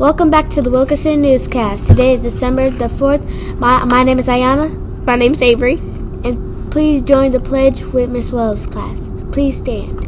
Welcome back to the Wilkerson Newscast. Today is December the 4th. My, my name is Ayana. My name is Avery. And please join the pledge with Miss Wells' class. Please stand.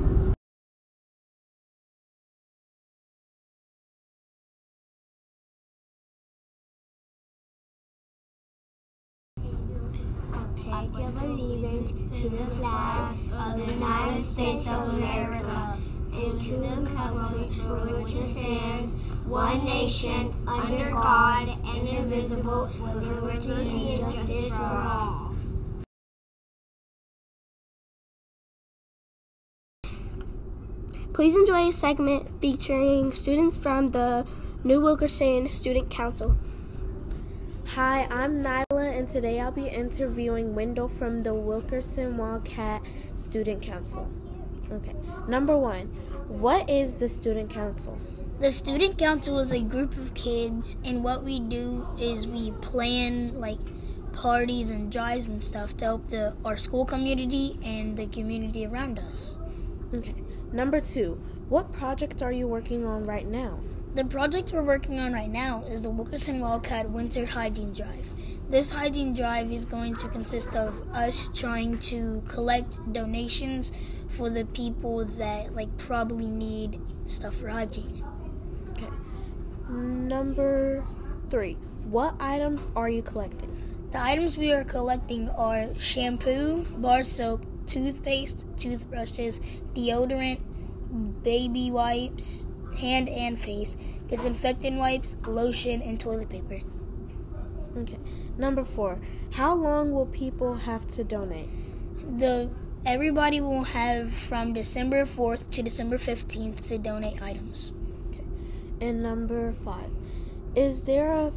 pledge of allegiance to the flag of the United States of America and to the republic for which it stands, one nation, under God, and indivisible, with liberty and justice for all. Please enjoy a segment featuring students from the New Wilkerson Student Council. Hi, I'm Nyla, and today I'll be interviewing Wendell from the Wilkerson Wildcat Student Council. Okay, number one, what is the Student Council? The Student Council is a group of kids, and what we do is we plan like parties and drives and stuff to help the our school community and the community around us. Okay, number two, what project are you working on right now? The project we're working on right now is the Wilkerson Wildcat Winter Hygiene Drive. This hygiene drive is going to consist of us trying to collect donations for the people that like probably need stuff for hygiene. Number 3. What items are you collecting? The items we are collecting are shampoo, bar soap, toothpaste, toothbrushes, deodorant, baby wipes, hand and face, disinfectant wipes, lotion, and toilet paper. Okay. Number four, how long will people have to donate? The everybody will have from December 4th to December 15th to donate items. And number five, is there a f-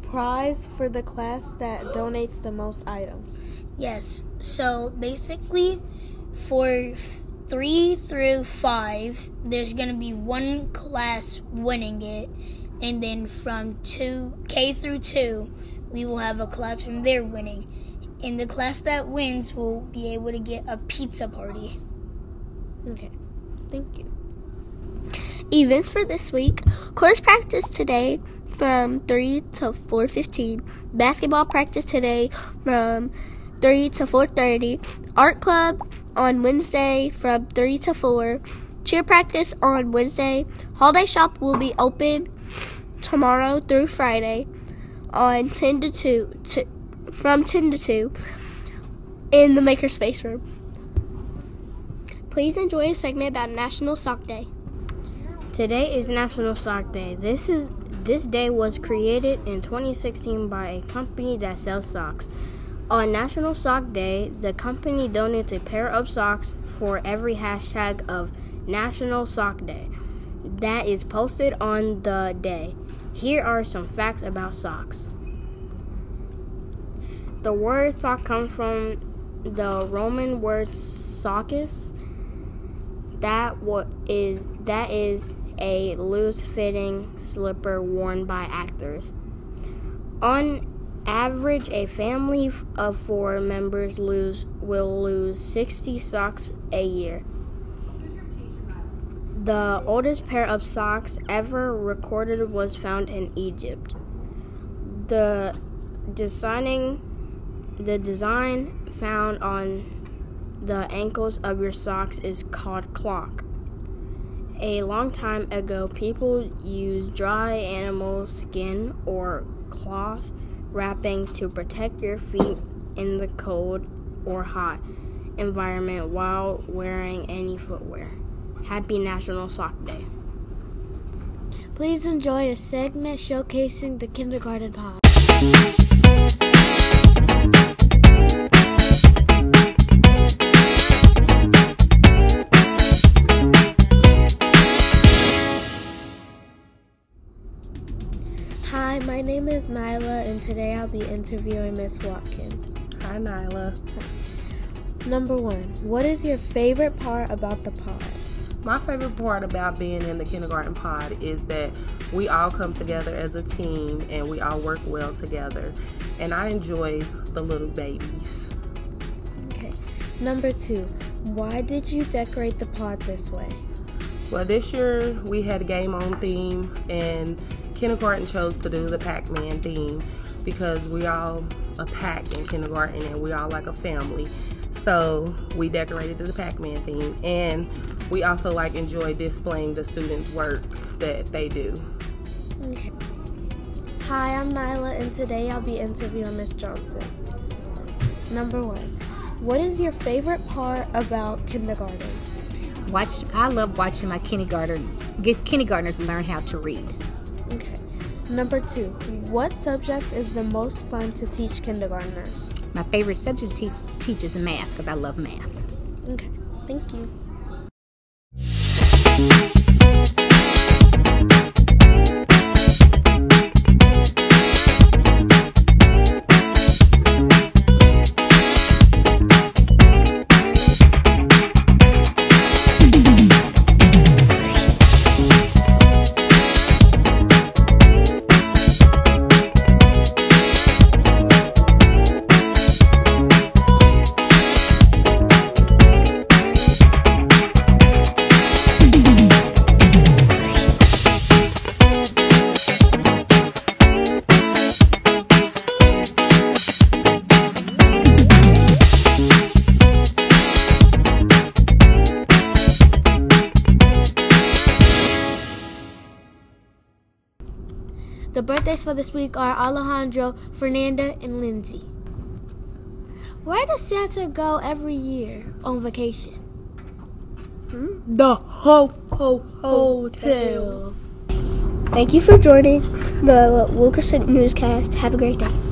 prize for the class that donates the most items? Yes. So basically, for three through five, there's going to be one class winning it. And then from two, K through two, we will have a class from there winning. And the class that wins will be able to get a pizza party. Okay. Thank you. Events for this week. Course practice today from 3 to 4.15. Basketball practice today from 3 to 4.30. Art club on Wednesday from 3 to 4. Cheer practice on Wednesday. Holiday shop will be open tomorrow through Friday on 10 to 2 to, from 10 to 2 in the makerspace room. Please enjoy a segment about National Sock Day. Today is National Sock Day. This is this day was created in 2016 by a company that sells socks. On National Sock Day, the company donates a pair of socks for every hashtag of National Sock Day that is posted on the day. Here are some facts about socks. The word sock comes from the Roman word soccus. That what is that is a loose-fitting slipper worn by actors. On average, a family of four members lose will lose 60 socks a year. The oldest pair of socks ever recorded was found in Egypt. The designing the design found on the ankles of your socks is called clock. A long time ago, people used dry animal skin or cloth wrapping to protect your feet in the cold or hot environment while wearing any footwear. Happy National Sock Day. Please enjoy a segment showcasing the kindergarten pod. My name is Nyla, and today I'll be interviewing Miss Watkins. Hi, Nyla. Number one, what is your favorite part about the pod? My favorite part about being in the kindergarten pod is that we all come together as a team and we all work well together. And I enjoy the little babies. Okay. Number two, why did you decorate the pod this way? Well, this year we had a game on theme and kindergarten chose to do the Pac-Man theme because we all a pack in kindergarten and we all like a family. So we decorated the Pac-Man theme and we also like enjoy displaying the students' work that they do. Okay. Hi, I'm Nyla and today I'll be interviewing Miss Johnson. Number one, what is your favorite part about kindergarten? Watch. I love watching my kindergarten get kindergartners learn how to read. Number two, what subject is the most fun to teach kindergartners? My favorite subject to te- teach is math because I love math. Okay. Thank you. The birthdays for this week are Alejandro, Fernanda, and Lindsay. Where does Santa go every year on vacation? The Ho Ho Hotel. Thank you for joining the Wilkerson newscast. Have a great day.